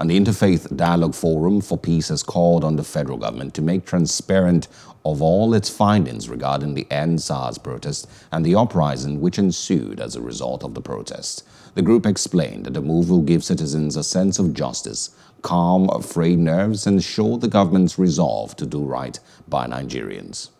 And the Interfaith Dialogue Forum for Peace has called on the federal government to make transparent of all its findings regarding the EndSARS protest and the uprising which ensued as a result of the protest. The group explained that the move will give citizens a sense of justice, calm frayed nerves, and show the government's resolve to do right by Nigerians.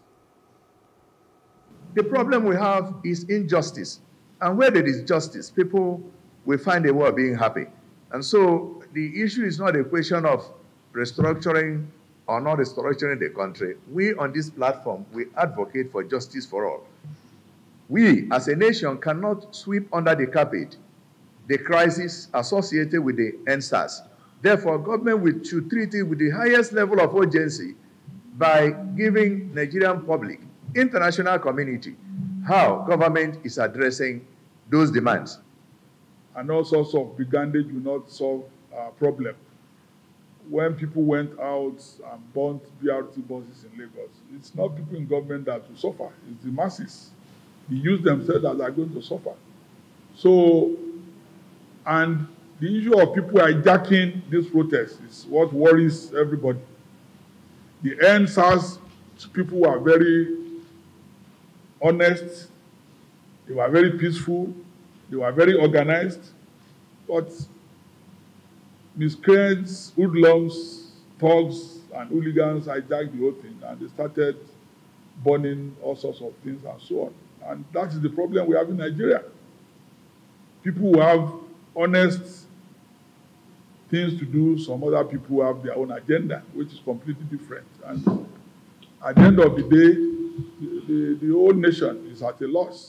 The problem we have is injustice. And where there is justice, people will find a way of being happy. And so the issue is not a question of restructuring or not restructuring the country. We on this platform, we advocate for justice for all. We as a nation cannot sweep under the carpet the crisis associated with the EndSARS. Therefore, government will, should treat it with the highest level of urgency by giving Nigerian public, international community, how government is addressing those demands. And all sorts of brigandage will not solve our problem. When people went out and burnt BRT buses in Lagos, it's not people in government that will suffer, it's the masses. The youth themselves that are going to suffer. So, and the issue of people hijacking this protest is what worries everybody. The EndSARS people were very honest, they were very peaceful, they were very organized, but miscreants, hoodlums, thugs, and hooligans hijacked the whole thing and they started burning all sorts of things and so on. And that is the problem we have in Nigeria. People who have honest things to do, some other people have their own agenda, which is completely different. And at the end of the day, the, the, the whole nation is at a loss.